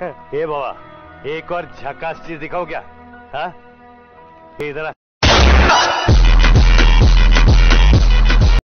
ए बाबा एक और झकास चीज़ दिखाओ क्या? हाँ? इधर